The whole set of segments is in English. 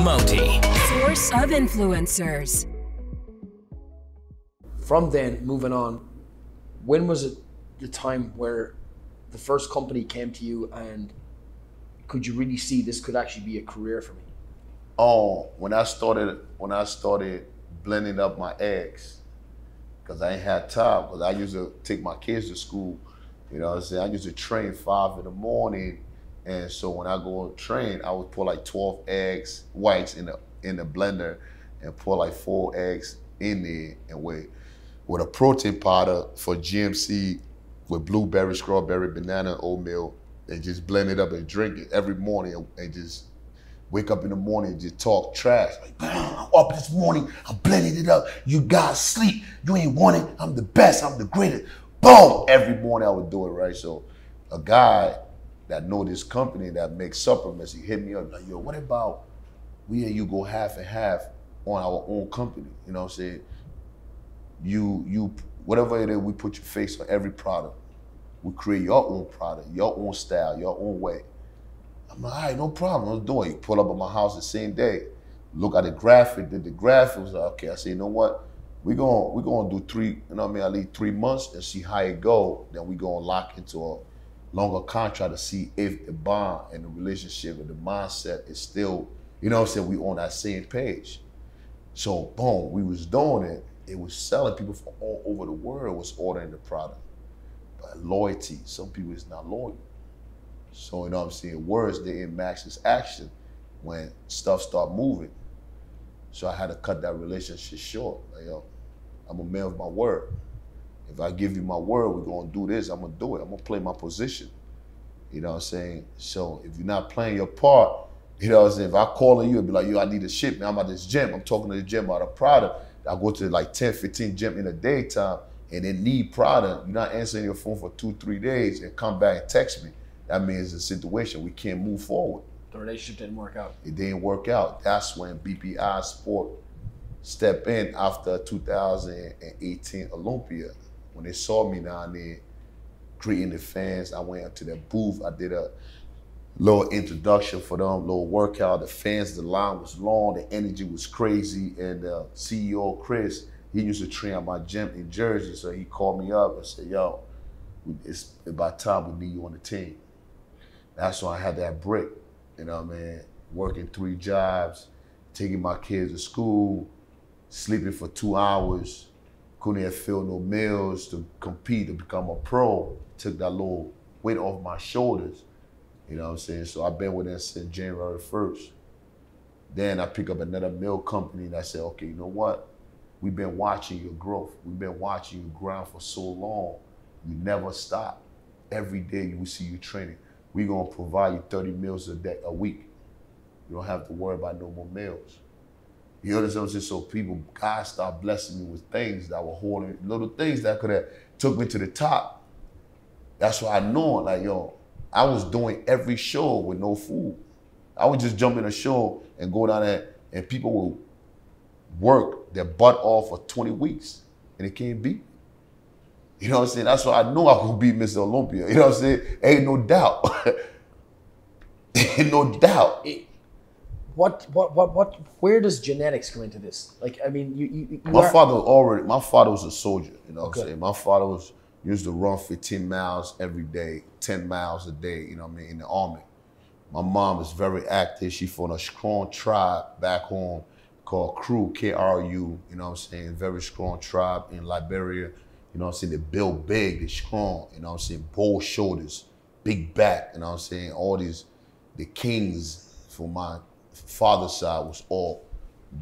Moti. Source of influencers. From then, moving on, when was it the time where the first company came to you and could you really see this could actually be a career for me? Oh, when I started when I started blending up my eggs, because I ain't had time, because I used to take my kids to school. You know what I'm saying? I used to train five in the morning. And so when I go train, I would put like 12 eggs, whites in the in the blender and pour like four eggs in there and wait with a protein powder for GNC with blueberry, strawberry, banana, oatmeal, and just blend it up and drink it every morning and just wake up in the morning and just talk trash. Like, I'm up this morning, I'm blending it up. You guys sleep. You ain't want it. I'm the best. I'm the greatest. Boom! Every morning I would do it, right? So a guy that know this company that makes supplements, he hit me up like, yo, what about we and you go half and half on our own company? You know what I'm saying? You you whatever it is, we put your face on every product. We create your own product, your own style, your own way. I'm like, all right, no problem, let's do it. You pull up at my house the same day, look at the graphic, did the graphic, was like, okay, I say, you know what? We're gonna we're gonna do three, you know what I mean, at least three months and see how it go. Then we gonna lock into a longer contract to see if the bond and the relationship and the mindset is still, you know what I'm saying, we on that same page. So boom, we was doing it. It was selling people from all over the world was ordering the product. But loyalty, some people is not loyal. So you know what I'm saying? Words didn't match his action when stuff start moving. So I had to cut that relationship short. Like, yo, I'm a man of my word. If I give you my word, we're gonna do this, I'm gonna do it. I'm gonna play my position. You know what I'm saying? So if you're not playing your part, you know what I'm saying? If I call on you and be like, yo, I need a ship, man, I'm at this gym. I'm talking to the gym about a product. I go to like 10, 15 gym in the daytime and they need product. You're not answering your phone for two, three days and come back and text me. That means the situation. We can't move forward. The relationship didn't work out. It didn't work out. That's when BPI Sport stepped in after 2018 Olympia. When they saw me down there greeting the fans, I went up to their booth. I did a little introduction for them, little workout. The fans, the line was long, the energy was crazy, and uh, CEO Chris, he used to train at my gym in Jersey, so he called me up and said, "Yo, it's about time we need you on the team." That's why I had that break, you know what I mean? Working three jobs, taking my kids to school, sleeping for two hours, couldn't have filled no meals to compete to become a pro. Took that little weight off my shoulders. You know what I'm saying? So I've been with them since January 1st. Then I pick up another meal company and I said, okay, you know what? We've been watching your growth. We've been watching you grind for so long. You never stop. Every day we see you training. We're gonna provide you 30 meals a day a week. You don't have to worry about no more meals. You understand what I'm saying? So people, God started blessing me with things that were holding, little things that could have took me to the top. That's why I know, it. like, yo, I was doing every show with no food. I would just jump in a show and go down there and people will work their butt off for 20 weeks and it can't be. You know what I'm saying? That's why I know I could beat Mr. Olympia. You know what I'm saying? Ain't no doubt. Ain't no doubt. It, what, what, what, what, where does genetics come into this? Like, I mean, you, you, you My are- father already, my father was a soldier, you know what Okay. I'm saying? My father was used to run 15 miles every day, 10 miles a day, you know what I mean, in the army. My mom is very active. She from a strong tribe back home called Kru, K-R-U, you know what I'm saying? Very strong tribe in Liberia. You know what I'm saying? They build big, they strong, you know what I'm saying? Bold shoulders, big back, you know what I'm saying? All these, the kings for my father's side was all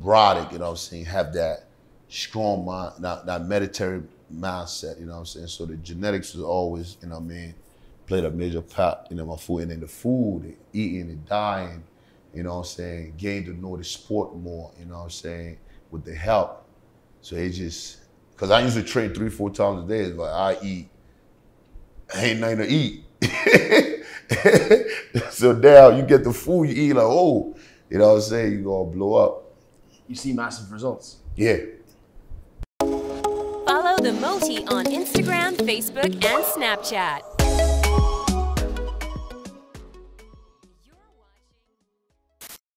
brodic, you know what I'm saying? Have that strong mind, that, that military mindset, you know what I'm saying? So the genetics was always, you know what I mean, played a major part, you know, my food. And then the food, the eating, and dying, you know what I'm saying? Getting to know the sport more, you know what I'm saying? With the help. So it just, because I usually train three, four times a day, but I eat, ain't nothing to eat. so now you get the food, you eat like, oh, you know what I'm saying? You're going to blow up. you see massive results. Yeah. Follow the Moti on Instagram, Facebook, and Snapchat.